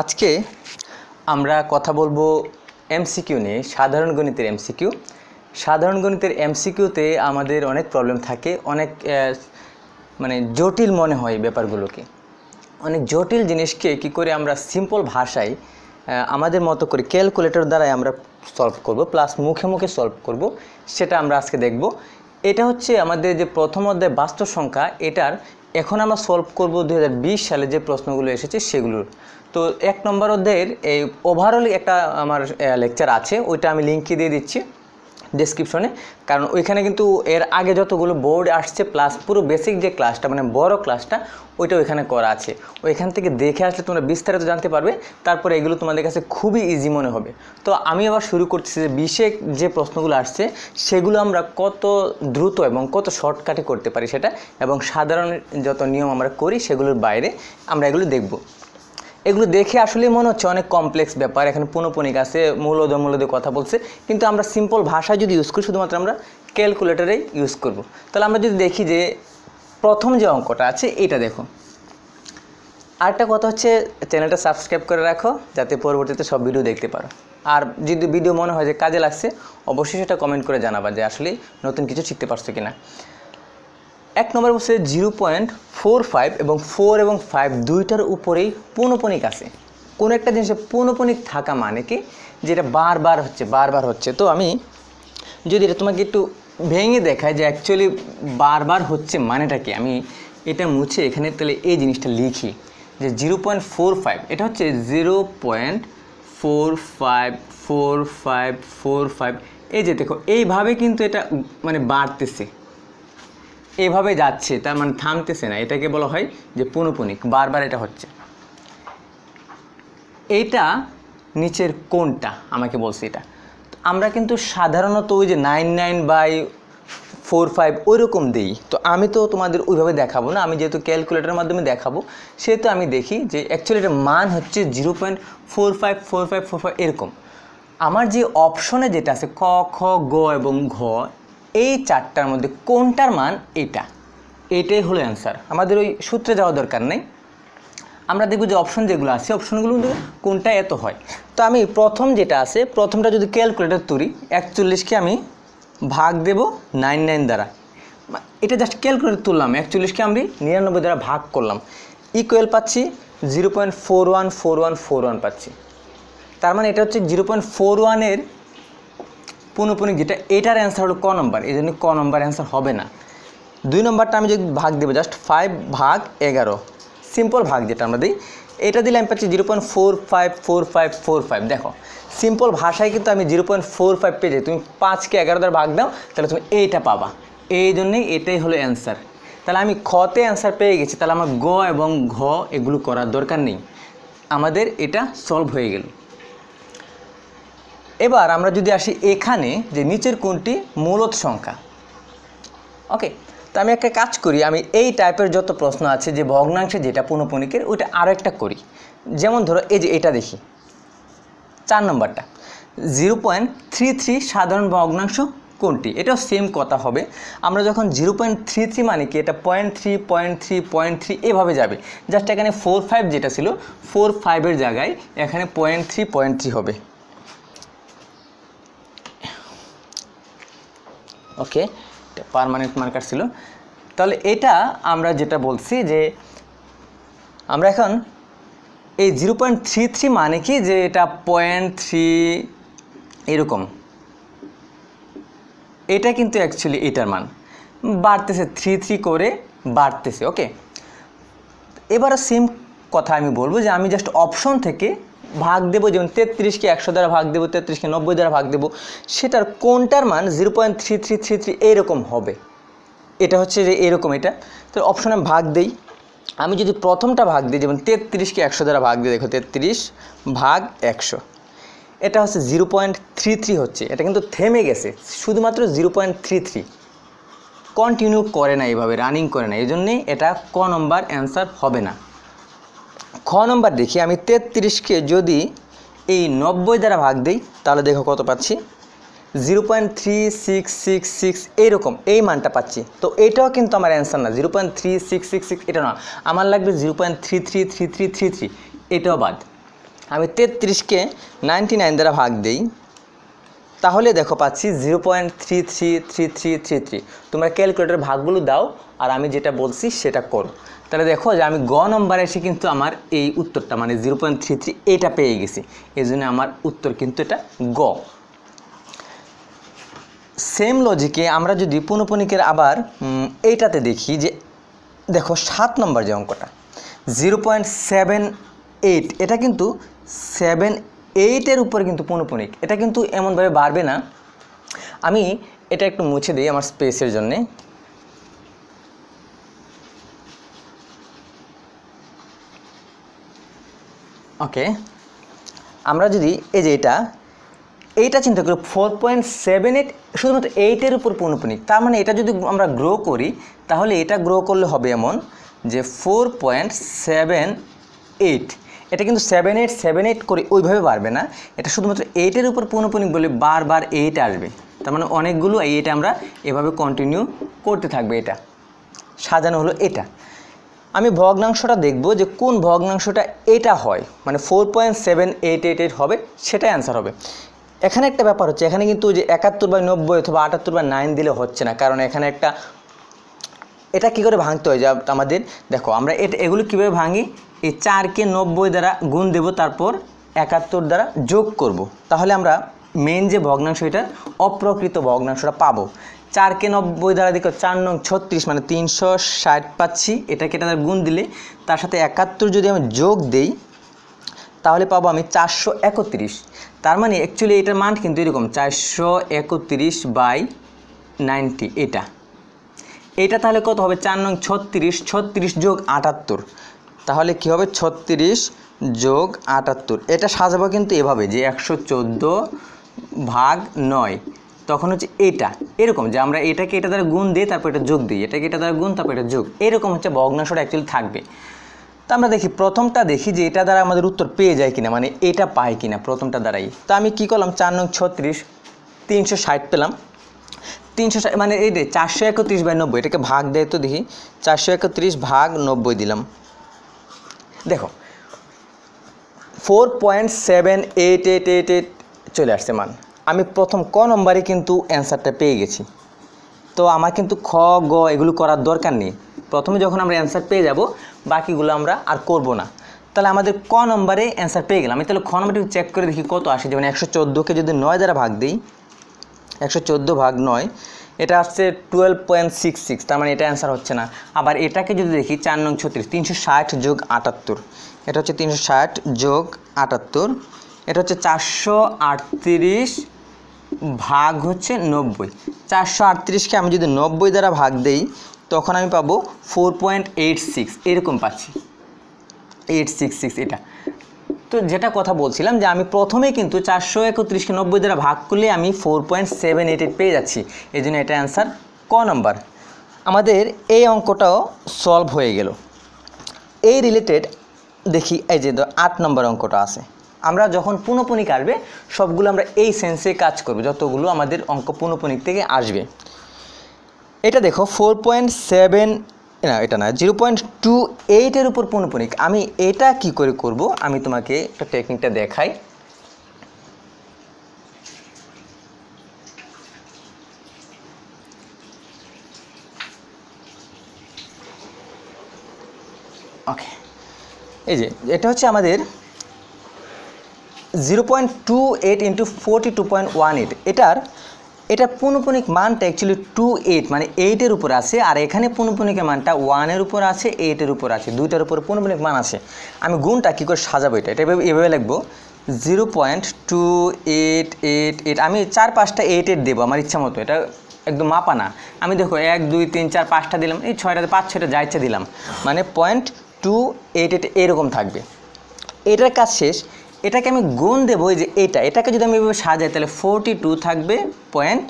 আজকে আমরা কথা বলব এমসিকিউ নিয়ে, সাধারণ গণিতের এমসিকিউ সাধারণ গণিতের এমসিকিউতে আমাদের অনেক প্রবলেম থাকে, অনেক মানে জটিল মনে হয় ব্যাপারগুলোকে। অনেক জটিল জিনিসকে কি করে আমরা সিম্পল ভাষায় আমাদের মতো করে ক্যালকুলেটর দ্বারাই আমরা সলভ করব প্লাস মুখে মুখে সলভ করব, সেটা আমরা আজকে দেখব। এটা হচ্ছে আমাদের যে প্রথম অধ্যায় বাস্তব সংখ্যা, এটার এখন আমরা সলভ করব দু হাজার বিশ সালে যে প্রশ্নগুলো এসেছে সেগুলোর। তো এক নম্বর অধ্যায়ের এই ওভারঅল একটা আমার লেকচার আছে, ওইটা আমি লিঙ্কে দিয়ে দিচ্ছি ডেসক্রিপশনে কারণ ওইখানে কিন্তু এর আগে যতগুলো বোর্ড আসছে প্লাস পুরো বেসিক যে ক্লাসটা মানে বড় ক্লাসটা ওইটা ওইখানে করা আছে। ওইখান থেকে দেখে আসলে তোমরা বিস্তারিত জানতে পারবে, তারপরে এগুলো তোমাদের কাছে খুবই ইজি মনে হবে। তো আমি আবার শুরু করতেছি যে বিশেষ যে প্রশ্নগুলো আসছে, সেগুলো আমরা কত দ্রুত এবং কত শর্টকাটে করতে পারি সেটা, এবং সাধারণ যত নিয়ম আমরা করি, সেগুলোর বাইরে আমরা এগুলো দেখব। এগুলো দেখে আসলেই মনে হচ্ছে অনেক কমপ্লেক্স ব্যাপার। এখানে পুনঃপনিক আছে মূলদ মূলদ কথা বলছে। কিন্তু আমরা সিম্পল ভাষা যদি ইউজ করি, শুধুমাত্র আমরা ক্যালকুলেটারেই ইউজ করব। তাহলে আমরা যদি দেখি যে প্রথম যে অঙ্কটা আছে এটা দেখো। আরেকটা কথা হচ্ছে চ্যানেলটা সাবস্ক্রাইব করে রাখো, যাতে পরবর্তীতে সব ভিডিও দেখতে পারো। আর যদি ভিডিও মনে হয় যে কাজে লাগছে, অবশ্যই সেটা কমেন্ট করে জানাবা যে আসলে নতুন কিছু শিখতে পারছ কিনা। এক নম্বর বলছে জিরো পয়েন্ট ফোর ফাইভ এবং ফোর এবং ফাইভ দুইটার উপরেই পৌনপনিক আছে। কোনো একটা জিনিসে পৌনপনিক থাকা মানে কি? যেটা বারবার হচ্ছে বারবার হচ্ছে। তো আমি যদি এটা তোমাকে একটু ভেঙে দেখায় যে অ্যাকচুয়ালি বারবার হচ্ছে মানেটা কি? আমি এটা মুছে এখানে তাহলে এই জিনিসটা লিখি যে জিরো পয়েন্ট ফোর ফাইভ। এটা হচ্ছে zero point four five four five four five. এই যে দেখো, এইভাবে কিন্তু এটা মানে বাড়তেছে। এভাবে যাচ্ছে, তার মানে থামতেছে না। এটাকে বলা হয় যে পুনঃপুনিক, বারবার এটা হচ্ছে। এইটা নিচের কোনটা আমাকে বলছে এটা। আমরা কিন্তু সাধারণত ওই যে nine nine by four five ওই রকম দিই। তো আমি তো তোমাদের ওইভাবে দেখাবো না, আমি যেহেতু ক্যালকুলেটারের মাধ্যমে দেখাবো, সেহেতু আমি দেখি যে অ্যাকচুয়ালি এটার মান হচ্ছে zero point four five four five four five এরকম। আমার যে অপশনে যেটা আছে, ক, খ, গ এবং ঘ এই চারটার মধ্যে কোনটার মান এটা? এটাই হলো অ্যান্সার আমাদের ওই সূত্রে যাওয়া দরকার নেই। আমরা দেখব যে অপশন যেগুলো আছে অপশনগুলো কোনটা এত হয়। তো আমি প্রথম যেটা আছে, প্রথমটা যদি ক্যালকুলেটর তুলি, একচল্লিশকে আমি ভাগ দেব নাইন নাইন দ্বারা। এটা জাস্ট ক্যালকুলেটর তুললাম, একচল্লিশকে আমি নিরানব্বই দ্বারা ভাগ করলাম। ইকুয়াল পাচ্ছি zero point four one four one four one পাচ্ছি। তার মানে এটা হচ্ছে জিরো পয়েন্ট ফোর ওয়ানের পুনঃপুনিক যেটা, এটার অ্যান্সার হলো ক নম্বর এই জন্য ক নম্বর অ্যান্সার হবে না। দুই নম্বরটা আমি যদি ভাগ দেবো জাস্ট ফাইভ ভাগ এগারো। সিম্পল ভাগ যেটা আমরা দিই, এটা দিলে আমি পাচ্ছি zero point four five four five four five দেখো সিম্পল ভাষায় কিন্তু আমি জিরো পয়েন্ট ফোর ফাইভ পেয়ে যাই। তুমি পাঁচকে এগারো দ্বারা ভাগ দাও, তাহলে তুমি এইটা পাবা। এই জন্যই এটাই হলো অ্যান্সার তাহলে আমি খতে অ্যান্সার পেয়ে গেছি, তাহলে আমার গ এবং ঘ এগুলো করার দরকার নেই। আমাদের এটা সলভ হয়ে গেল। এবার আমরা যদি আসি এখানে যে নিচের কোনটি? মূলত সংখ্যা। ওকে তো আমি একটা কাজ করি, আমি এই টাইপের যত প্রশ্ন আছে, যে ভগ্নাংশে যেটা পুনঃপুনিকের ওইটা আরও একটা করি। যেমন ধরো, এই যে এটা দেখি। চার নম্বরটা। জিরো পয়েন্ট থ্রি থ্রি সাধারণ ভগ্নাংশ কোনটি? এটাও সেম কথা হবে। আমরা যখন জিরো পয়েন্ট থ্রি থ্রি মানে কি, এটা point three point three point three এভাবে যাবে। জাস্ট এখানে ফোর ফাইভ যেটা ছিল ফোর ফাইভের জায়গায় এখানে পয়েন্ট থ্রি পয়েন্ট থ্রি হবে। ওকে পারমানেন্ট মার্কার ছিল। তাহলে এটা আমরা যেটা বলছি যে আমরা এখন এই জিরো পয়েন্ট থ্রি থ্রি মানে কি যে এটা পয়েন্ট থ্রি এরকম। এটা কিন্তু অ্যাকচুয়ালি এটার মান। বাড়তেছে থ্রি থ্রি করে বাড়তেছে, ওকে? এবারে সেম কথা আমি বলব যে আমি জাস্ট অপশন থেকে ভাগ দেবো, যেমন তেত্রিশকে একশো দ্বারা ভাগ দেবো, তেত্রিশকে নব্বই দ্বারা ভাগ দেবো, সেটার কোনটার মান zero point three three three three এইরকম হবে? এটা হচ্ছে যে এরকম এটা। তো অপশনে ভাগ দেই। আমি যদি প্রথমটা ভাগ দিই, যেমন তেত্রিশকে একশো দ্বারা ভাগ দিই, দেখো তেত্রিশ ভাগ একশো। এটা হচ্ছে জিরো পয়েন্ট থ্রি থ্রি হচ্ছে। এটা কিন্তু থেমে গেছে, শুধুমাত্র zero point three three continue করে না এইভাবে রানিং করে না। এই জন্যে এটা ক নম্বর অ্যান্সার হবে না। খ নম্বর দেখি, আমি তেত্রিশকে যদি এই নব্বই দ্বারা ভাগ দিই, তাহলে দেখো কত পাচ্ছি? Zero point three six six six এইরকম এই মানটা পাচ্ছি। তো এটাও কিন্তু আমার অ্যান্সার না, zero point three six six six, এটা না। আমার লাগবে zero point three three three three three three, এটাও বাদ। আমি তেত্রিশকে নাইনটি নাইন দ্বারা ভাগ দিই, তাহলে দেখো পাচ্ছি zero point three three three three three three. তোমরা ক্যালকুলেটার ভাগগুলো দাও, আর আমি যেটা বলছি সেটা করো। তাহলে দেখো যে আমি গ নম্বরে এসে কিন্তু আমার এই উত্তরটা মানে জিরো পয়েন্ট থ্রি থ্রি এটা পেয়ে গেছি। এই জন্য আমার উত্তর কিন্তু এটা গ। সেম লজিকে আমরা যদি পুনঃপুনিকের আবার এইটাতে দেখি যে, দেখো সাত নম্বর যে অঙ্কটা জিরো পয়েন্ট সেভেন এইট এটা কিন্তু সেভেন এইটের উপর কিন্তু পুনঃপুনিক। এটা কিন্তু এমনভাবে বাড়বে না। আমি এটা একটু মুছে দিই আমার স্পেসের জন্যে। ওকে আমরা যদি এই যে এটা, এইটা চিন্তা করি ফোর পয়েন্ট সেভেন এইট শুধুমাত্র এইটের উপর পৌনপুনিক তার মানে এটা যদি আমরা গ্রো করি, তাহলে এটা গ্রো করলে হবে এমন যে ফোর পয়েন্ট সেভেন এইট এটা কিন্তু সেভেন এইট সেভেন এইট করে ওইভাবে বাড়বে না। এটা শুধুমাত্র এইটের উপর পৌনপুনিক বলে বারবার এইট আসবে। তার মানে অনেকগুলো এইট আমরা এভাবে কন্টিনিউ করতে থাকবে এটা। সাজানো হলো এটা। আমি ভগ্নাংশটা দেখব যে কোন ভগ্নাংশটা এটা হয় মানে four point seven eight eight eight হবে, সেটাই অ্যান্সার হবে। এখানে একটা ব্যাপার হচ্ছে, এখানে কিন্তু যে একাত্তর বাই নব্বই অথবা আটাত্তর বাই নাইন দিলে হচ্ছে না, কারণ এখানে একটা, এটা কি করে ভাঙতে হয়? যা আমাদের, দেখো আমরা এটা, এগুলো কীভাবে ভাঙি? এই চারকে নব্বই দ্বারা গুণ দেব, তারপর একাত্তর দ্বারা যোগ করব। তাহলে আমরা মেন যে ভগ্নাংশ, এটার অপ্রকৃত ভগ্নাংশটা পাবো। চারকে নব্বই দ্বারা দেখো চার নং ছত্রিশ মানে তিনশো ষাট পাচ্ছি। এটাকে এটা গুণ দিলে, তার সাথে একাত্তর যদি আমি যোগ দেই, তাহলে পাবো আমি চারশো একত্রিশ। তার মানে অ্যাকচুয়ালি এটার মান কিন্তু এরকম, চারশো একত্রিশ বাই নাইনটি, এটা। এটা তাহলে কত হবে? চার নং ছত্রিশ ছত্রিশ যোগ আটাত্তর। তাহলে কি হবে? ছত্রিশ যোগ আটাত্তর। এটা সাজাবো কিন্তু এভাবে, যে একশো চোদ্দ ভাগ নয়। তখন হচ্ছে এটা, এরকম যে আমরা এটাকে এটা দ্বারা গুণ দিই তারপর এটা যোগ দিই, এটাকে এটা দ্বারা গুণ, তারপর এটা যোগ, এরকম হচ্ছে ভগ্নাংশটা অ্যাকচুয়ালি থাকবে। তো আমরা দেখি, প্রথমটা দেখি যে এটা দ্বারা আমাদের উত্তর পেয়ে যায় কিনা মানে এটা পায় কিনা প্রথমটা দ্বারাই। তো আমি কি করলাম, চার নং ছত্রিশ, তিনশো ষাট পেলাম। তিনশো ষাট মানে এই রে চারশো একত্রিশ বাই নব্বই, এটাকে ভাগ দেয় তো দেখি, চারশো একত্রিশ ভাগ নব্বই দিলাম। দেখো four point seven eight eight eight eight চলে আসছে মান। আমি প্রথম ক নম্বরে কিন্তু অ্যান্সারটা পেয়ে গেছি। তো আমার কিন্তু খ, গ এগুলো করার দরকার নেই। প্রথমে যখন আমরা অ্যান্সার পেয়ে যাব, বাকিগুলো আমরা আর করব না। তাহলে আমাদের ক নম্বরে অ্যান্সার পেয়ে গেলাম। আমি তাহলে খ নম্বরটি চেক করে দেখি কত আসে। যেমন একশো চোদ্দোকে যদি নয় দ্বারা ভাগ দিই, একশো চোদ্দ ভাগ নয়, এটা আসছে টুয়েলভ পয়েন্ট সিক্স সিক্স তার মানে এটা অ্যান্সার হচ্ছে না। আবার এটাকে যদি দেখি চার নং ছত্রিশ, তিনশো ষাট যোগ আটাত্তর, এটা হচ্ছে তিনশো ষাট যোগ আটাত্তর, এটা হচ্ছে চারশো আটত্রিশ ভাগ হচ্ছে নব্বই। চারশো আটত্রিশকে আমি যদি নব্বই দ্বারা ভাগ দেই, তখন আমি পাবো ফোর পয়েন্ট এইট সিক্স। এরকম পাচ্ছি। এইট সিক্স সিক্স এটা। তো যেটা কথা বলছিলাম যে আমি প্রথমেই কিন্তু চারশো একত্রিশকে নব্বই দ্বারা ভাগ করলে আমি ফোর পয়েন্ট সেভেন এইট পেয়ে যাচ্ছি। এই জন্য এটা অ্যান্সার ক নম্বর। আমাদের এই অঙ্কটাও সলভ হয়ে গেল। এই রিলেটেড দেখি, এই যে আট নম্বর অঙ্কটা আছে। আমরা যখন পুনঃপুনিক আসবে, সবগুলো আমরা এই সেন্সে কাজ করব, যতগুলো আমাদের অঙ্ক পুনঃপুনিক থেকে আসবে। এটা দেখো ফোর পয়েন্ট সেভেন না, এটা না জিরো পয়েন্ট টু এইটের উপর পুনঃপুনিক। আমি এটা কি করে করব? আমি তোমাকে একটা টেকনিকটা দেখাই। ওকে এই যে, এটা হচ্ছে আমাদের zero point two eight into forty two point one eight এটার এটা পুনঃপুনিক মানটা অ্যাকচুয়ালি টু এইট মানে এইটের উপর আছে, আর এখানে পুনঃপুনিকের মানটা ওয়ানের উপর আছে এইটের উপর আছে, দুইটার উপর পুনঃপুনিক মান আছে। আমি গুণটা কী করে সাজাবো এটা? এটা এভাবে এভাবে লিখব। Zero point two eight eight eight আমি চার পাঁচটা এইট এইট দেবো, আমার ইচ্ছা মতো। এটা একদম মাপা না। আমি দেখো এক, দুই, তিন, চার, পাঁচটা দিলাম, এই ছয়টাতে পাঁচ, ছয়টা যা ইচ্ছা দিলাম। মানে পয়েন্ট টু এইট এইট এরকম থাকবে। এটার কাজ শেষ। এটাকে আমি গুণ দেবো যে এটা। এটাকে যদি আমি এভাবে সাজাই, তাহলে ফোরটি টু থাকবে পয়েন্ট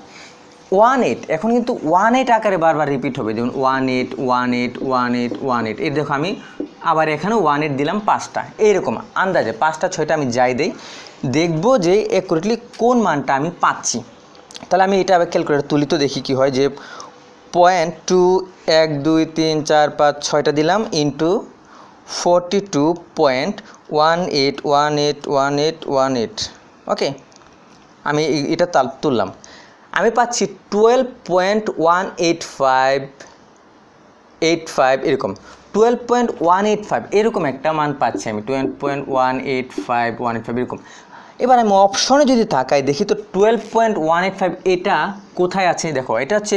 ওয়ান এইট এখন কিন্তু ওয়ান এইট আকারে বারবার রিপিট হবে। যেমন one eight one eight one eight one eight এই দেখো আমি আবার এখানে ওয়ান এইট দিলাম পাঁচটা। এইরকম আন্দাজে পাঁচটা, ছয়টা আমি যাই দেই। দেখব যে অ্যাকুরেটলি কোন মানটা আমি পাচ্ছি। তাহলে আমি এটা আবার ক্যালকুলেটার তুলি তো দেখি কি হয় যে পয়েন্ট টু এক, দুই, তিন, চার, পাঁচ, ছয়টা দিলাম into forty two point one eight one eight one eight one eight okay আমি এটা তাল, তুললাম। আমি পাচ্ছি twelve point one eight five eight five এরকম। Twelve point one eight five এরকম একটা মান পাচ্ছি আমি twelve point one eight five one eight five এরকম। এবার আমি অপশনে যদি তাকাই, দেখি তো twelve point one eight five এটা কোথায় আছে? দেখো, এটা হচ্ছে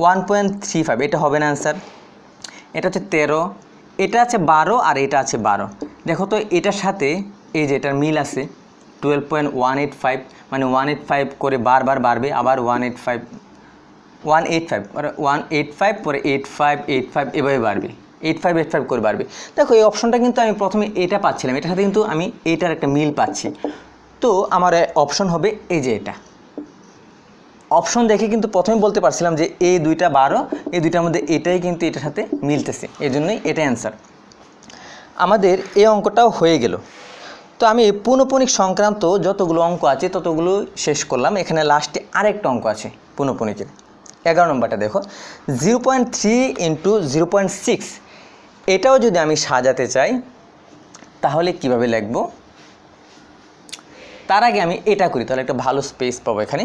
ওয়ান পয়েন্ট থ্রি ফাইভ এটা হবে না অ্যান্সার এটা হচ্ছে তেরো এটা আছে বারো আর এটা আছে বারো। দেখো তো এটার সাথে এই যে এটার মিল আছে twelve point one eight five মানে ওয়ান এইট ফাইভ করে বারবার বাড়বে, আবার one eight five one eight five one eight five পরে এইট ফাইভ এইট ফাইভ এভাবে বাড়বে এইট ফাইভ এইট ফাইভ করে বাড়বে। দেখো এই অপশনটা কিন্তু আমি প্রথমে এটা পাচ্ছিলাম, এটার সাথে কিন্তু আমি এইটার একটা মিল পাচ্ছি। তো আমার অপশন হবে এই যে এটা। অপশন দেখে কিন্তু প্রথমে বলতে পারছিলাম যে এই দুইটা বারো এই দুইটার মধ্যে এটাই কিন্তু এটার সাথে মিলতেছে। এই জন্যই এটা অ্যান্সার আমাদের এই অঙ্কটাও হয়ে গেল। তো আমি পুনঃপুনিক সংক্রান্ত যতগুলো অঙ্ক আছে ততগুলো শেষ করলাম। এখানে লাস্টে আরেকটা অঙ্ক আছে পুনঃপুনিকের এগারো নম্বরটা দেখো। Zero point three into zero point six এটাও যদি আমি সাজাতে চাই, তাহলে কীভাবে লিখব? তার আগে আমি এটা করি, তাহলে একটা ভালো স্পেস পাবো এখানে।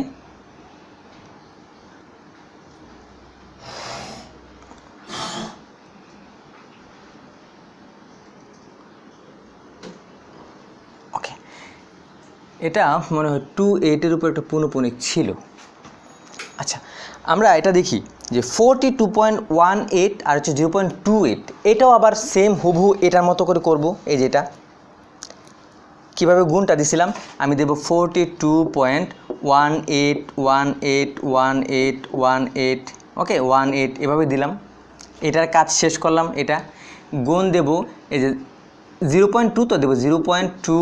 এটা মনে হয় টু এইটের উপর একটা পুনঃপুনিক ছিল। আচ্ছা আমরা এটা দেখি যে forty two point one eight আর হচ্ছে জিরো পয়েন্ট টু এইট এটাও আবার সেম হুবহু এটার মতো করে করব, এই যেটা কীভাবে গুণটা দিছিলাম? আমি দেব forty two point one eight one eight one eight one eight okay one eight এভাবে দিলাম। এটার কাজ শেষ করলাম, এটা। গুণ দেব, এই যে জিরো পয়েন্ট টু তো দেবো জিরো পয়েন্ট টু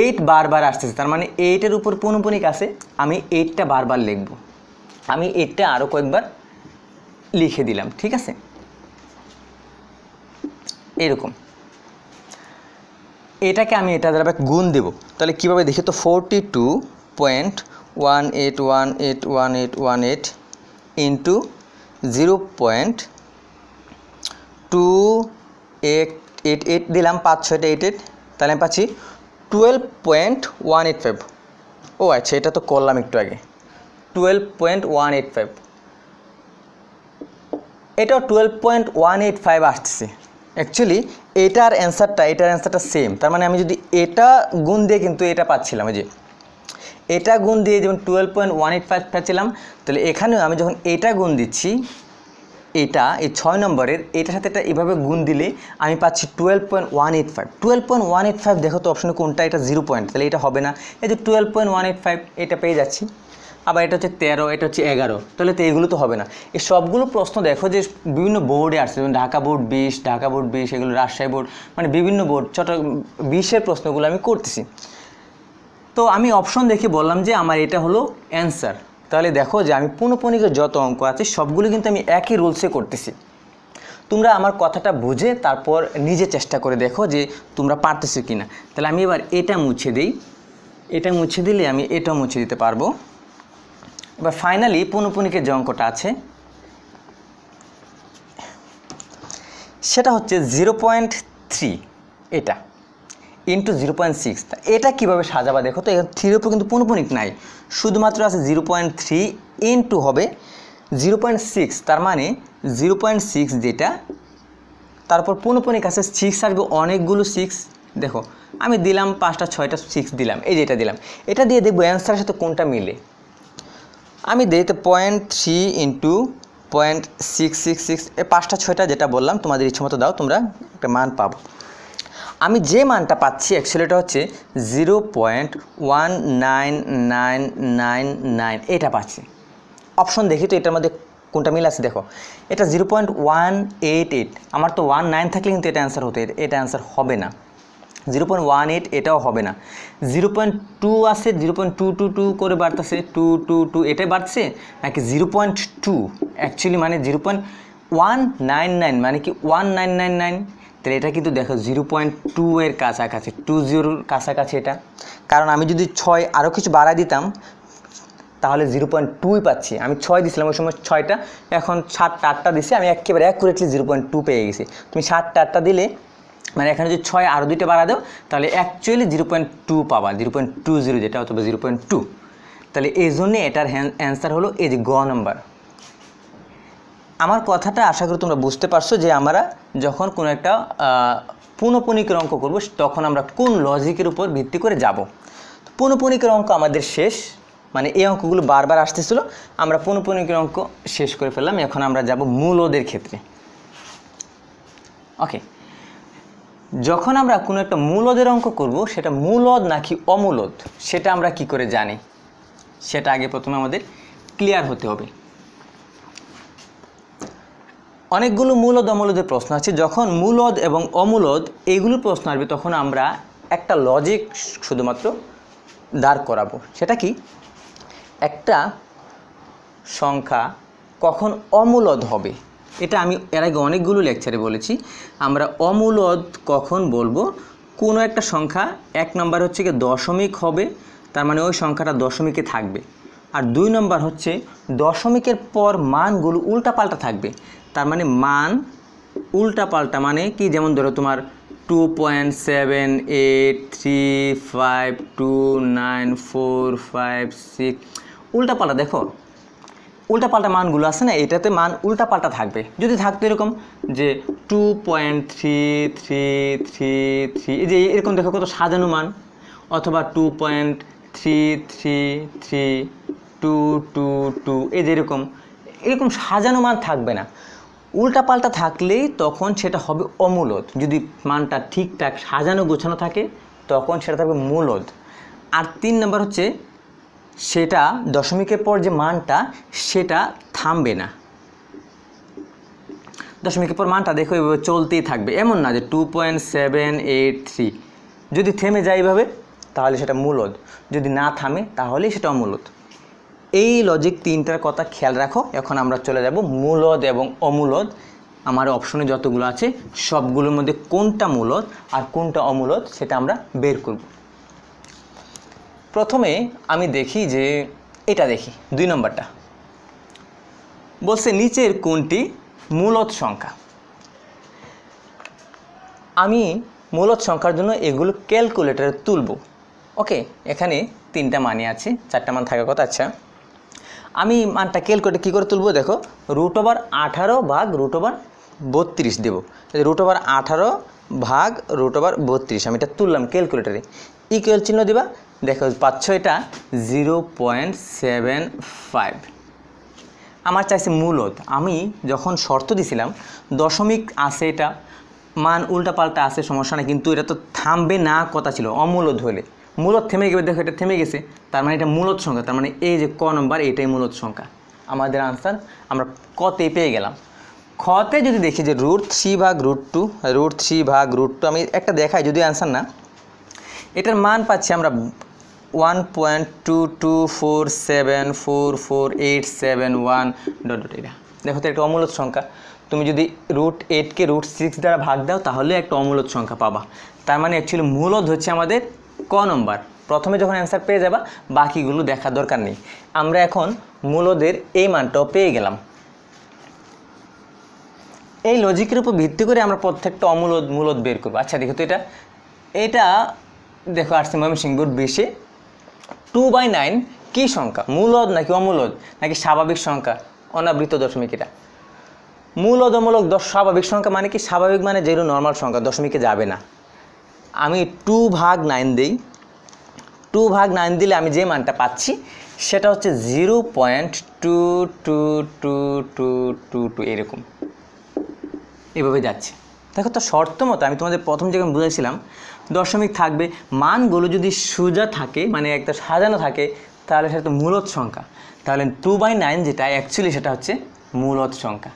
এইট বারবার আসতেছে। তার মানে এইটের উপর পুনঃপুনিক আছে, আমি এইটটা বারবার লিখব। আমি এইটটা আরও কয়েকবার লিখে দিলাম, ঠিক আছে? এরকম। এটাকে আমি এটা দ্বারা গুণ দেব। তাহলে কীভাবে দেখি তো forty two point one eight one eight one eight one eight into zero point two eight eight eight দিলাম পাঁচ, ছয়টা এইট এইট তাহলে আমি পাচ্ছি twelve point one eight five ও আচ্ছা এটা তো করলাম একটু আগে। Twelve point one eight five এটাও twelve point one eight five আসতেছে। অ্যাকচুয়ালি এটার অ্যান্সারটা এটার অ্যান্সারটা সেম তার মানে আমি যদি এটা গুণ দিয়ে কিন্তু এটা পাচ্ছিলাম যে। এটা গুণ দিয়ে যেমন twelve point one eight five পাচ্ছিলাম, তাহলে এখানেও আমি যখন এটা গুণ দিচ্ছি এটা, এই ছয় নম্বরের, এটার সাথে এটা এভাবে গুণ দিলে আমি পাচ্ছি twelve point one eight five twelve point one eight five দেখো তো অপশনে কোনটা, এটা জিরো পয়েন্ট তাহলে এটা হবে না। এই যে twelve point one eight five এটা পেয়ে যাচ্ছি। আবার এটা হচ্ছে তেরো, এটা হচ্ছে এগারো, তাহলে তো এগুলো তো হবে না। এই সবগুলো প্রশ্ন দেখো যে বিভিন্ন বোর্ডে আসছে, যেমন ঢাকা বোর্ড বিশ, ঢাকা বোর্ড বিশ, এগুলো রাজশাহী বোর্ড মানে বিভিন্ন বোর্ড চট্টগ্রাম বিশের প্রশ্নগুলো আমি করতেছি। তো আমি অপশন দেখে বললাম যে আমার এটা হলো অ্যান্সার তাহলে দেখো যে আমি পুনঃপুনিকের যত অঙ্ক আছে, সবগুলো কিন্তু আমি একই রুলসে করতেছি। তোমরা আমার কথাটা বুঝে তারপর নিজে চেষ্টা করে দেখো যে তোমরা পারতেছো কি না তাহলে আমি এবার এটা মুছে দিই। এটা মুছে দিলে আমি এটা মুছে দিতে পারব। এবার ফাইনালি পুনঃপুনিকের যে অঙ্কটা আছে, সেটা হচ্ছে জিরো পয়েন্ট থ্রি এটা। ইন্টু জিরো পয়েন্ট সিক্স এটা কীভাবে সাজাবা দেখো তো? এখানে থ্রির উপর কিন্তু পুনঃপুনিক নাই। শুধুমাত্র আছে জিরো পয়েন্ট থ্রি ইন্টু হবে জিরো পয়েন্ট সিক্স তার মানে জিরো পয়েন্ট সিক্স যেটা, তারপর পুনঃপুনিক আছে সিক্স আসবে অনেকগুলো সিক্স দেখো, আমি দিলাম পাঁচটা, ছয়টা সিক্স দিলাম, এই যেটা দিলাম। এটা দিয়ে দেখব অ্যান্সারের সাথে কোনটা মিলে। আমি দিই তো point three into point six six six এই পাঁচটা, ছয়টা যেটা বললাম, তোমাদের ইচ্ছে মতো দাও, তোমরা একটা মান পাবো। আমি যে মানটা পাচ্ছি অ্যাকচুয়ালি এটা হচ্ছে zero point one nine nine nine nine এটা পাচ্ছি। অপশন দেখি তো এটার মধ্যে কোনটা মিল আছে দেখো। এটা zero point one eight eight আমার তো ওয়ান নাইন থাকলে কিন্তু এটা অ্যান্সার হতো, এটা অ্যান্সার হবে না। জিরো পয়েন্ট ওয়ান এইট এটাও হবে না। জিরো পয়েন্ট টু আছে zero point two two two করে বাড়তেছে টু টু টু এটাই বাড়ছে? নাকি জিরো পয়েন্ট টু অ্যাকচুয়ালি মানে zero point one nine nine মানে কি ওয়ান নাইন নাইন নাইন তাহলে এটা কিন্তু দেখো জিরো পয়েন্ট টু এর কাছাকাছি টু জিরোর কাছাকাছি এটা। কারণ আমি যদি ছয় আরও কিছু বাড়ায় দিতাম, তাহলে জিরো পয়েন্ট টুই পাচ্ছি। আমি ছয় দিছিলাম, ওই সময় ছয়টা, এখন সাতটা, আটটা দিছি, আমি একেবারে অ্যাকুরেটলি জিরো পয়েন্ট টু পেয়ে গেছি। তুমি সাতটা, আটটা দিলে মানে এখানে যদি ছয় আরও দুইটা বাড়া দাও, তাহলে অ্যাকচুয়ালি জিরো পয়েন্ট টু পাবা জিরো পয়েন্ট টু জিরো যেটা অথবা জিরো পয়েন্ট টু তাহলে এই জন্যে এটার অ্যান্সার হলো এই যে গ নাম্বার আমার কথাটা আশা করি তোমরা বুঝতে পারছ যে আমরা যখন কোনো একটা পুনঃপনিকের অঙ্ক করব, তখন আমরা কোন লজিকের উপর ভিত্তি করে যাব? পুনঃপনিকের অঙ্ক আমাদের শেষ মানে এই অঙ্কগুলো বারবার আসতেছিল, আমরা পুনঃপনিকের অঙ্ক শেষ করে ফেললাম, এখন আমরা যাব মূলদের ক্ষেত্রে। ওকে যখন আমরা কোনো একটা মূলদের অঙ্ক করব, সেটা মূলদ নাকি অমূলদ, সেটা আমরা কি করে জানি? সেটা আগে প্রথমে আমাদের ক্লিয়ার হতে হবে। অনেকগুলো মূলদ অমূলদের প্রশ্ন আছে। যখন মূলদ এবং অমূলদ এইগুলো প্রশ্ন আসবে, তখন আমরা একটা লজিক শুধুমাত্র দাঁড় করাবো। সেটা কি? একটা সংখ্যা কখন অমূলদ হবে। এটা আমি এর আগে অনেকগুলো লেকচারে বলেছি। আমরা অমূলদ কখন বলব? কোনো একটা সংখ্যা এক নম্বর হচ্ছে কি দশমিক হবে, তার মানে ওই সংখ্যাটা দশমিকে থাকবে। আর দুই নম্বর হচ্ছে দশমিকের পর মানগুলো উল্টাপাল্টা থাকবে। তার মানে মান উল্টাপাল্টা মানে কি? যেমন ধরো তোমার two point seven eight three five two nine four five six উল্টাপাল্টা দেখো, উল্টাপাল্টা মানগুলো আছে না, এটাতে মান উল্টাপাল্টা থাকবে। যদি থাকতো এরকম যে two point three three three three এই যে এরকম দেখো কত সাজানো মান, অথবা two point three three three two two two এই যে এরকম এরকম সাজানো মান থাকবে না। উল্টাপাল্টা থাকলেই তখন সেটা হবে অমূলদ। যদি মানটা ঠিকঠাক সাজানো গোছানো থাকে, তখন সেটা থাকবে মূলদ। আর তিন নম্বর হচ্ছে, সেটা দশমিকের পর যে মানটা, সেটা থামবে না। দশমিকের পর মানটা দেখো এইভাবে চলতেই থাকবে। এমন না যে two point seven eight three. যদি থেমে যায় এইভাবে তাহলে সেটা মূলদ। যদি না থামে, তাহলেই সেটা অমূলদ। এই লজিক তিনটার কথা খেয়াল রাখো। এখন আমরা চলে যাব মূলদ এবং অমূলদ। আমার অপশনে যতগুলো আছে, সবগুলোর মধ্যে কোনটা মূলদ আর কোনটা অমূলদ সেটা আমরা বের করব। প্রথমে আমি দেখি যে এটা দেখি, দুই নম্বরটা। বলছে, নিচের কোনটি মূলদ সংখ্যা? আমি মূলদ সংখ্যার জন্য এগুলো ক্যালকুলেটারে তুলব। ওকে এখানে তিনটা মানে আছে, চারটা মান থাকার কথা আচ্ছা। আমি মানটা ক্যালকুলেটে কী করে তুলবো দেখো? রুট ওভার আঠারো ভাগ রুট ওভার বত্রিশ দেবো। রুট ওভার আঠারো ভাগ রুট ওভার বত্রিশ, আমি এটা তুললাম ক্যালকুলেটারে ইকুয়াল চিহ্ন দিবা? দেখো, পাচ্ছ এটা জিরো পয়েন্ট সেভেন ফাইভ আমার চাইছে মূলত, আমি যখন শর্ত দিছিলাম, দশমিক আছে এটা, মান উল্টাপাল্টা আছে, সমস্যা নেই, কিন্তু এটা তো থামবে না, কথা ছিল অমূলত হলে। মূলত থেমে গেবে, দেখো এটা থেমে গেছে, তার মানে এটা মূলত সংখ্যা, তার মানে এই যে ক নম্বর, এটাই মূলত সংখ্যা। আমাদের আনসার আমরা কতে পেয়ে গেলাম। খতে যদি দেখি যে রুট থ্রি ভাগ রুট টু রুট থ্রি ভাগ রুট টু আমি একটা দেখাই, যদি আনসার না, এটার মান পাচ্ছি আমরা one point two two four seven four four eight seven one dot dot এটা। দেখো তো একটা অমূলত সংখ্যা। তুমি যদি রুট এইটকে রুট সিক্স দ্বারা ভাগ দাও, তাহলে একটা অমূলত সংখ্যা পাবা। তার মানে অ্যাকচুয়ালি মূলত হচ্ছে আমাদের ক নম্বর? প্রথমে যখন অ্যান্সার পেয়ে যাবা, বাকিগুলো দেখার দরকার নেই। আমরা এখন মূলদের এই মানটাও পেয়ে গেলাম। এই লজিকের উপর ভিত্তি করে আমরা প্রত্যেকটা অমূলদ, মূলদ বের করব। আচ্ছা দেখো তো এটা। এটা, দেখো আসছে ময়মনসিংহ বোর্ড বিশে। টু বাই নাইন কী সংখ্যা? মূলদ নাকি অমূলদ? নাকি স্বাভাবিক সংখ্যা? অনাবৃত দশমিক এটা। মূলদ অমূলক দশ স্বাভাবিক সংখ্যা মানে কি? স্বাভাবিক মানে যেগুলো নর্মাল সংখ্যা, দশমিকে যাবে না। আমি টু ভাগ নাইন দিই। টু ভাগ নাইন দিলে আমি যে মানটা পাচ্ছি, সেটা হচ্ছে zero point two two two two two two এরকম। এভাবে যাচ্ছে। দেখো তো শর্ত মতো, আমি তোমাদের প্রথম যেখানে বুঝেছিলাম, দশমিক থাকবে, মানগুলো যদি সোজা থাকে মানে একটা সাজানো থাকে, তাহলে সেটা তো মূলত সংখ্যা। তাহলে টু বাই নাইন যেটা অ্যাকচুয়ালি সেটা হচ্ছে মূলত সংখ্যা।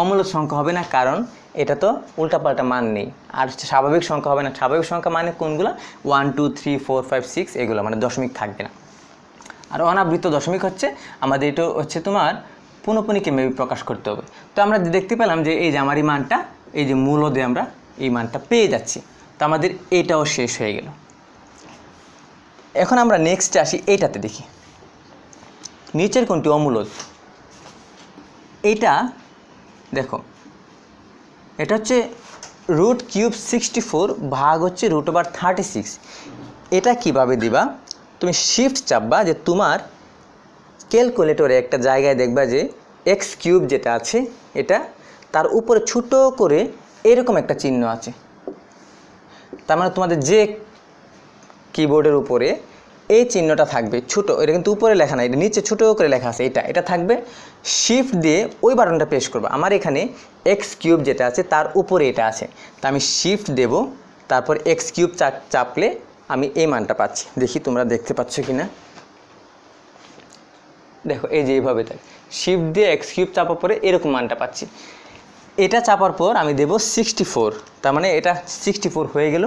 অমূলত সংখ্যা হবে না, কারণ এটা তো উল্টাপাল্টা মান নেই। আর স্বাভাবিক সংখ্যা হবে না। স্বাভাবিক সংখ্যা মানে কোনগুলো? One two three four five six এগুলো মানে দশমিক থাকবে না। আর অনাবৃত দশমিক হচ্ছে আমাদের এটা হচ্ছে তোমার পুনঃপুনিকে মেবি প্রকাশ করতে হবে। তো আমরা দেখতে পেলাম যে এই যে আমার এই মানটা, এই যে মূলদে আমরা এই মানটা পেয়ে যাচ্ছি। তো আমাদের এটাও শেষ হয়ে গেল। এখন আমরা নেক্সট আসি এইটাতে দেখি। নিচের কোনটি? অমূলদ এইটা দেখো এটা হচ্ছে রুট কিউব সিক্সটি ফোর ভাগ হচ্ছে রুট ওভার থার্টি সিক্স এটা কীভাবে দিবা? তুমি শিফট চাপবা যে তোমার ক্যালকুলেটরে একটা জায়গায় দেখবা যে এক্স কিউব যেটা আছে, এটা তার উপরে ছোটো করে এরকম একটা চিহ্ন আছে। তার মানে তোমাদের যে কিবোর্ডের উপরে এই চিহ্নটা থাকবে ছোট, এটা কিন্তু উপরে লেখা না এটা নিচে ছোটো করে লেখা আছে, এটা এটা থাকবে শিফট দিয়ে ওই বাটনটা প্রেস করব। আমার এখানে এক্স কিউব যেটা আছে, তার উপরে এটা আছে। তা আমি শিফট দেব, তারপর এক্স কিউব চাপলে আমি এই মানটা পাচ্ছি। দেখি তোমরা দেখতে পাচ্ছ কি না দেখো, এই যে এইভাবে থাকে। শিফট দিয়ে এক্স কিউব চাপার পরে এরকম মানটা পাচ্ছি। এটা চাপার পর আমি দেব সিক্সটি ফোর তার মানে এটা সিক্সটি ফোর হয়ে গেল।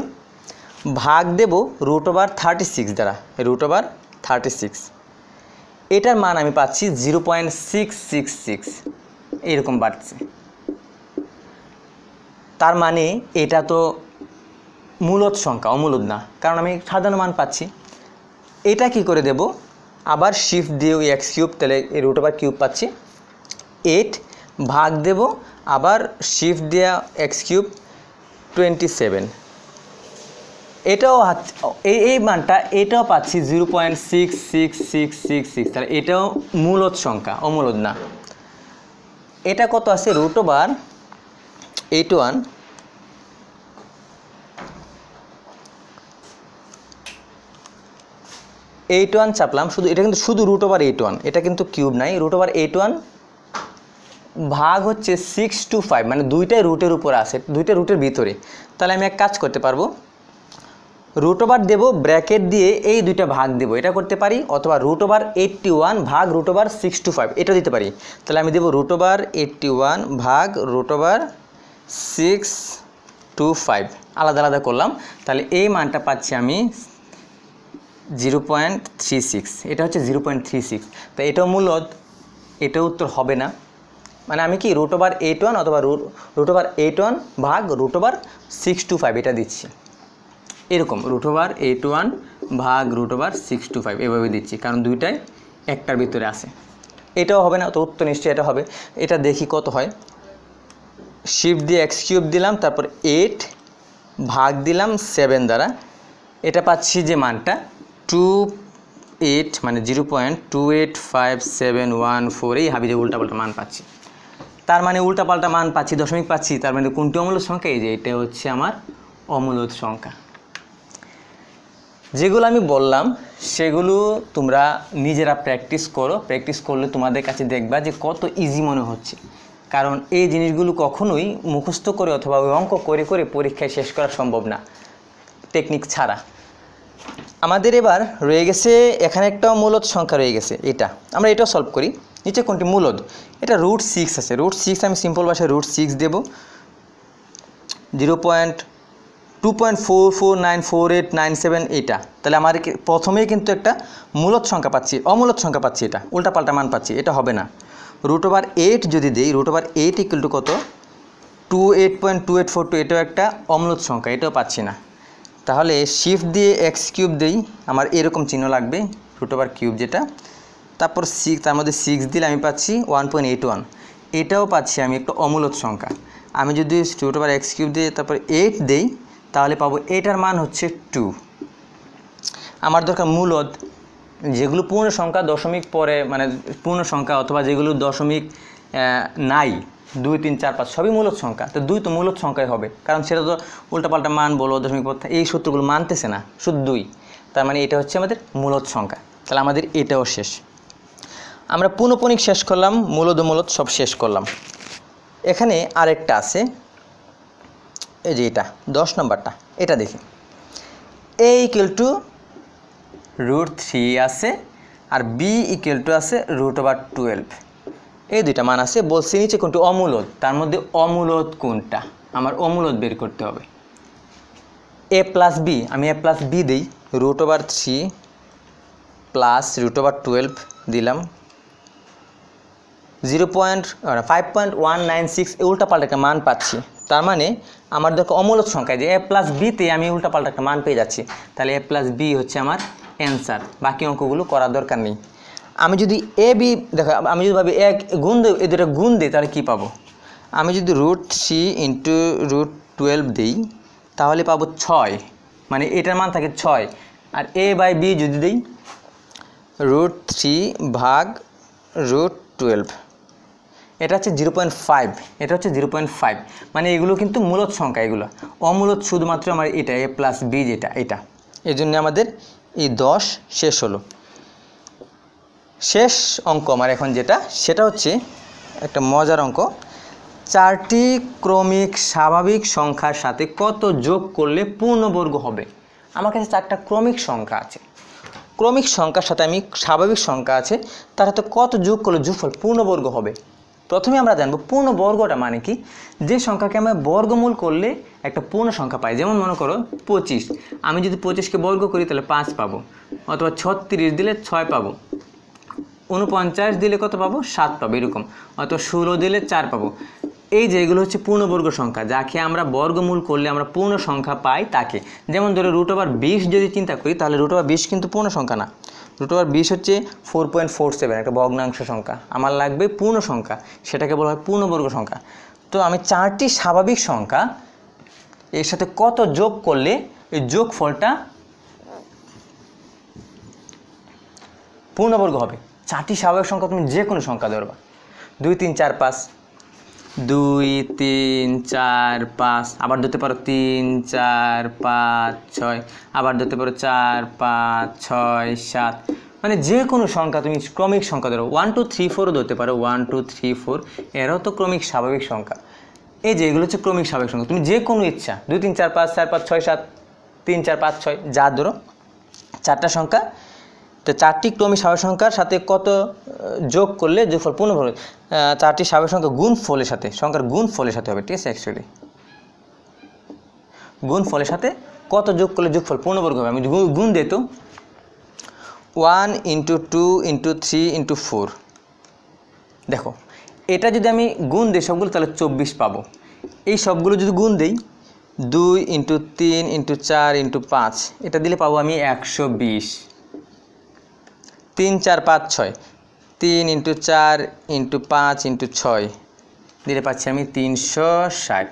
ভাগ দেব রুট ওভার থার্টি সিক্স দ্বারা রুট ওভার থার্টি সিক্স এটার মান আমি পাচ্ছি zero point six six six এরকম বাড়ছে। তার মানে এটা তো মূলত সংখ্যা, অমূলদ না। কারণ আমি সাধারণ মান পাচ্ছি। এটা কি করে দেব? আবার শিফট দিয়ে ওই এক্স কিউব তাহলে এই রুট ওভার কিউব পাচ্ছি। এইট ভাগ দেব, আবার শিফট দেওয়া এক্স কিউব টোয়েন্টি সেভেন এটাও এই এই মানটা এটাও পাচ্ছি zero point six six six six. Six তাহলে এটাও মূলত সংখ্যা অমূলদ না। এটা কত আছে? Root over eight one eight one চাপলাম, শুধু, এটা কিন্তু শুধু রুট ওভার এইট ওয়ান এটা কিন্তু কিউব নাই। রুট ওভার এইট ওয়ান ভাগ হচ্ছে সিক্স টু ফাইভ মানে দুইটাই রুটের উপর আছে দুইটা রুটের ভিতরে। তাহলে আমি এক কাজ করতে পারব। রুট ওভার দেবো ব্র্যাকেট দিয়ে এই দুইটা ভাগ দেবো। এটা করতে পারি, অথবা রুট ওভার এইটটি ওয়ান ভাগ root over six two five এটা দিতে পারি। তাহলে আমি দেবো রুট ওভার এইটটি ওয়ান ভাগ root over six two five আলাদা আলাদা করলাম। তাহলে এই মানটা পাচ্ছি আমি জিরো পয়েন্ট থ্রি সিক্স এটা হচ্ছে জিরো পয়েন্ট থ্রি সিক্স তো এটাও মূলত এটা উত্তর হবে না। মানে আমি কি রুট ওভার এইট ওয়ান অথবা root root over eight one ভাগ root over six two five এটা দিচ্ছি। এরকম রুট ওভার এইট ওয়ান ভাগ root over six two five এভাবে দিচ্ছি, কারণ দুইটাই একটার ভিতরে আছে। এটাও হবে না, তো উত্তর নিশ্চয়ই এটা হবে। এটা দেখি কত হয়। শিফট দিয়ে এক্স কিউব দিলাম, তারপর এইট ভাগ দিলাম সেভেন দ্বারা। এটা পাচ্ছি যে মানটা টু এইট মানে zero point two eight five seven one four এই হাবিজে উল্টাপাল্টা মান পাচ্ছি। তার মানে উল্টাপাল্টা মান পাচ্ছি, দশমিক পাচ্ছি, তার মানে কোনটি অমূল্য সংখ্যা? এই যে এটা হচ্ছে আমার অমূলত সংখ্যা। যেগুলো আমি বললাম, সেগুলো তোমরা নিজেরা প্র্যাকটিস করো। প্র্যাকটিস করলে তোমাদের কাছে দেখবা যে কত ইজি মনে হচ্ছে। কারণ এই জিনিসগুলো কখনোই মুখস্থ করে অথবা অঙ্ক করে করে পরীক্ষায় শেষ করা সম্ভব না টেকনিক ছাড়া। আমাদের এবার রয়ে গেছে, এখানে একটা মূলত সংখ্যা রয়ে গেছে, এটা। আমরা এটাও সলভ করি। নিচে কোনটি? মূলদ। এটা রুট সিক্স আছে। রুট সিক্স আমি সিম্পল ভাষায় রুট সিক্স দেবো। Zero point two point four four nine four eight nine seven এইটা তাহলে আমার প্রথমেই কিন্তু একটা মূলত সংখ্যা পাচ্ছি, অমূলত সংখ্যা পাচ্ছি এটা, উল্টাপাল্টা মান পাচ্ছি, এটা হবে না। রুট ওভার এইট যদি দিই root over eight equal to কত? Two eight point two eight four two এটাও একটা অমূলত সংখ্যা, এটাও পাচ্ছি না। তাহলে শিফট দিয়ে এক্স কিউব দিই, আমার এরকম চিহ্ন লাগবে রুট ওভার কিউব যেটা। তারপর সিক্স তার মধ্যে সিক্স দিলে আমি পাচ্ছি ওয়ান পয়েন্ট এইট ওয়ান এটাও পাচ্ছি আমি একটা অমূলত সংখ্যা। আমি যদি রুট ওভার এক্স কিউব দিয়ে তারপর এইট দেই তাহলে পাবো, এটার মান হচ্ছে টু আমার দরকার মূলত যেগুলো পূর্ণ সংখ্যা দশমিক পরে মানে পূর্ণ সংখ্যা অথবা যেগুলো দশমিক নাই, দুই, তিন, চার, পাঁচ, সবই মূলত সংখ্যা। তো দুই তো মূলত সংখ্যাই হবে, কারণ সেটা তো উল্টাপাল্টা মান বলো, দশমিক পদ এই সূত্রগুলো মানতেছে না, শুধু দুই। তার মানে এটা হচ্ছে আমাদের মূলত সংখ্যা। তাহলে আমাদের এটাও শেষ। আমরা পুনঃপনিক শেষ করলাম মূলত মূলত সব শেষ করলাম। এখানে আরেকটা আছে এই যে এটা, দশ নম্বরটা, এটা দেখি। A equal to root three আছে আর বি ইকুয়াল টু আছে রুট ওভার টুয়েলভ এই দুইটা মান আছে, বলছি নিচে কোনটি? অমূলত তার মধ্যে অমূলত কোনটা? আমার অমূলত বের করতে হবে। এ প্লাস বি আমি এ প্লাস বি দিই। Root over three plus root over twelve দিলাম। Zero point five point one nine six একটা মান পাচ্ছি। তার মানে আমার দেখো অমূলত সংখ্যা যে এ প্লাস বিতে আমি উল্টাপাল্টা মান পেয়ে যাচ্ছি। তাহলে এ প্লাস বি হচ্ছে আমার অ্যান্সার বাকি অঙ্কগুলো করার দরকার নেই। আমি যদি এ বি দেখো, আমি যদি ভাবি এক গুণ দিই এ দুটো গুণ দিই, তাহলে কী পাবো? আমি যদি root three into root twelve দিই, তাহলে পাবো ছয়। মানে এটার মান থাকে ছয়। আর এ বাই বি যদি দিই রুট থ্রি ভাগ রুট টুয়েলভ এটা হচ্ছে জিরো পয়েন্ট ফাইভ, এটা হচ্ছে জিরো পয়েন্ট ফাইভ। মানে এগুলো কিন্তু মূলত সংখ্যা, এগুলো। অমূলত শুধুমাত্র আমার এটা, এ প্লাস বি যেটা, এটা। এই জন্য আমাদের এই দশ শেষ হলো। শেষ অঙ্ক আমার এখন যেটা, সেটা হচ্ছে একটা মজার অঙ্ক। চারটি ক্রমিক স্বাভাবিক সংখ্যার সাথে কত যোগ করলে পূর্ণবর্গ হবে? আমার কাছে চারটা ক্রমিক সংখ্যা আছে। ক্রমিক সংখ্যার সাথে আমি স্বাভাবিক সংখ্যা আছে, তার সাথে কত যোগ করলে যোগফল পূর্ণবর্গ হবে? প্রথমে আমরা জানব পূর্ণবর্গটা মানে কি? যে সংখ্যাকে আমরা বর্গমূল করলে একটা পূর্ণ সংখ্যা পাই। যেমন মনে করো পঁচিশ। আমি যদি পঁচিশকে বর্গ করি তাহলে পাঁচ পাবো। অথবা ছত্রিশ দিলে ছয় পাবো। উনপঞ্চাশ দিলে কত পাবো? সাত পাবো, এরকম। অথবা ষোলো দিলে চার পাবো। এই যে এগুলো হচ্ছে পূর্ণবর্গ সংখ্যা। যাকে আমরা বর্গমূল করলে আমরা পূর্ণ সংখ্যা পাই তাকে। যেমন ধরো রুট ওভার বিশ যদি চিন্তা করি, তাহলে রুট ওভার বিশ কিন্তু পূর্ণ সংখ্যা না। রুট ওভার বিশ হচ্ছে ফোর পয়েন্ট ফোর সেভেন একটা ভগ্নাংশ সংখ্যা। আমার লাগবে পূর্ণ সংখ্যা, সেটাকে বলা হয় পূর্ণবর্গ সংখ্যা। তো আমি চারটি স্বাভাবিক সংখ্যা, এর সাথে কত যোগ করলে এই যোগফলটা পূর্ণবর্গ হবে? চারটি স্বাভাবিক সংখ্যা তুমি যে কোনো সংখ্যা ধরবা। দুই, তিন, চার, পাঁচ দুই, তিন, চার, পাঁচ, আবার ধরতে পারো তিন, চার, পাঁচ, ছয়, আবার ধরতে পারো চার, পাঁচ, ছয়, সাত। মানে যে কোনো সংখ্যা তুমি ক্রমিক সংখ্যা ধরো। ওয়ান টু থ্রি ফোরও ধরতে পারো। ওয়ান টু থ্রি ফোর এরাও তো ক্রমিক স্বাভাবিক সংখ্যা। এই যে এগুলো হচ্ছে ক্রমিক স্বাভাবিক সংখ্যা। তুমি যে কোনো ইচ্ছা, দুই, তিন, চার, পাঁচ চার, পাঁচ, ছয়, সাত, তিন, চার, পাঁচ, ছয়, যা ধরো, চারটা সংখ্যা তো চারটি ক্রমিক স্বাভাবিক সংখ্যার সাথে কত যোগ করলে যোগফল পূর্ণবর্গ আহ, চারটি স্বাভাবিক সংখ্যা গুণ ফলের সাথে সংখ্যার গুণ ফলের সাথে হবে ঠিক আছে অ্যাকচুয়ালি গুণ ফলের সাথে কত যোগ করলে যোগফল পূর্ণবর্গ হবে? আমি গুণ দিই তো। One into two into three into four. দেখো এটা যদি আমি গুণ দিই সবগুলো তাহলে চব্বিশ পাবো। এই সবগুলো যদি গুণ দিই দুই ইন্টু তিন ইন্টু চার ইন্টু পাঁচ এটা দিলে পাবো আমি একশো বিশ। তিন, চার, পাঁচ, ছয়। তিন ইন্টু চার ইন্টু পাঁচ ইন্টু ছয়। দিলে পাচ্ছি আমি তিনশো ষাট।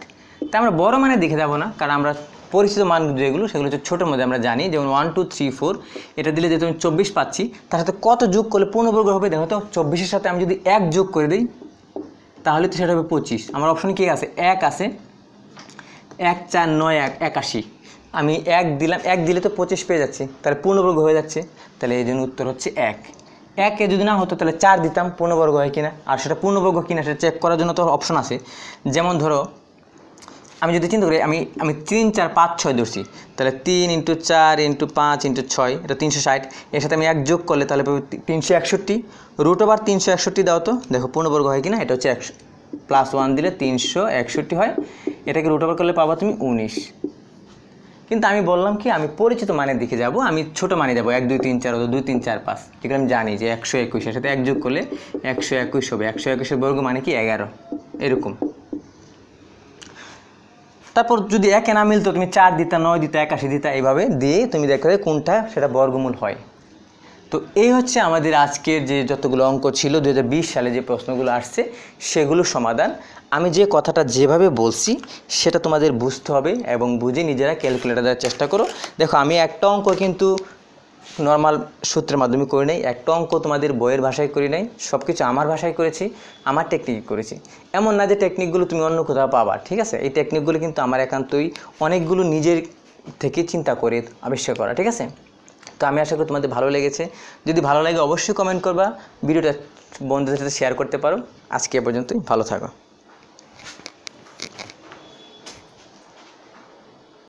তা আমরা বড় মানে দেখে যাব না, কারণ আমরা পরিচিত মান যেগুলো সেগুলো হচ্ছে ছোটোর মধ্যে আমরা জানি। যেমন ওয়ান টু থ্রি ফোর এটা দিলে যেহেতু আমি চব্বিশ পাচ্ছি, তার সাথে কত যোগ করলে পূর্ণবর্গ হবে দেখো তো, চব্বিশের সাথে আমি যদি এক যোগ করে দিই, তাহলে তো সেটা হবে পঁচিশ। আমার অপশন কি আছে? এক আছে। এক, চার, নয়, এক, একাশি। আমি এক দিলাম, এক দিলে তো পঁচিশ পেয়ে যাচ্ছি, তাহলে পূর্ণবর্গ হয়ে যাচ্ছে। তাহলে এই জন্য উত্তর হচ্ছে এক। একে যদি না হতো, তাহলে চার দিতাম পূর্ণবর্গ হয় কিনা, আর সেটা পূর্ণবর্গ কিনা সেটা চেক করার জন্য তো অপশন আছে। যেমন ধরো, আমি যদি চিন্তা করি, আমি আমি তিন, চার, পাঁচ, ছয় ধরছি, তাহলে তিন ইন্টু চার ইন্টু পাঁচ ইন্টু ছয়, এটা তিনশো ষাট, এর সাথে আমি এক যোগ করলে তাহলে তিনশো একষট্টি। রুট ওভার তিনশো একষট্টি দাও তো, দেখো পূর্ণবর্গ হয় কিনা, এটা হচ্ছে একশো প্লাস ওয়ান দিলে তিনশো একষট্টি হয়, এটাকে রুট ওভার করলে পাবো তুমি উনিশ। কিন্তু আমি বললাম কি, আমি পরিচিত মানের দিকে যাব, আমি ছোট মানে যাব এক, দুই, তিন, চার দুই, তিন, চার, পাঁচ। ঠিক আমি জানি যে একশো একুশের সাথে যোগ করলে একশো একুশ হবে। একশো একুশের বর্গ মানে কি এগারো? এরকম। তারপর যদি একে না মিলতো, তুমি চার দিতা, নয় দিতা, একাশি দিতা, এইভাবে দিয়ে তুমি দেখো কোনটা, সেটা বর্গমূল হয়। তো এই হচ্ছে আমাদের আজকের যে যতগুলো অঙ্ক ছিল দু হাজার বিশ সালে যে প্রশ্নগুলো আসছে, সেগুলোর সমাধান। আমি যে কথাটা যেভাবে বলছি, সেটা তোমাদের বুঝতে হবে এবং বুঝে নিজেরা ক্যালকুলেটার দেওয়ার চেষ্টা করো। দেখো, আমি একটা অঙ্ক কিন্তু নর্মাল সূত্রের মাধ্যমে করি নাই, একটা অঙ্ক তোমাদের বইয়ের ভাষায় করি নাই সব কিছু আমার ভাষায় করেছি, আমার টেকনিক করেছি। এমন না যে টেকনিকগুলো তুমি অন্য কোথাও পাবা, ঠিক আছে? এই টেকনিকগুলো কিন্তু আমার একান্তই অনেকগুলো নিজের থেকে চিন্তা করে আবিষ্কার করা, ঠিক আছে? তো আমি আশা করি তোমাদের ভালো লেগেছে। যদি ভালো লাগে অবশ্যই কমেন্ট করবা। ভিডিওটা বন্ধুদের সাথে শেয়ার করতে পারো। আজকে পর্যন্তই, ভালো থাকো।